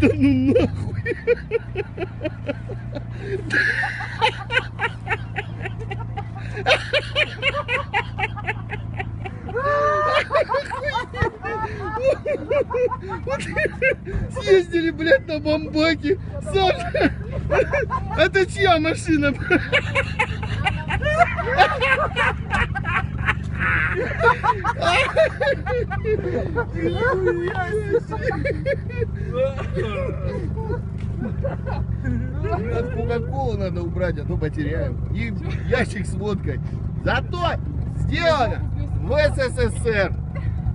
Да ну нахуй. Съездили, блядь, на бомбаке. Саша, это чья машина? От Кока-Колу надо убрать, а то потеряем. И ящик с водкой. Зато сделано в СССР.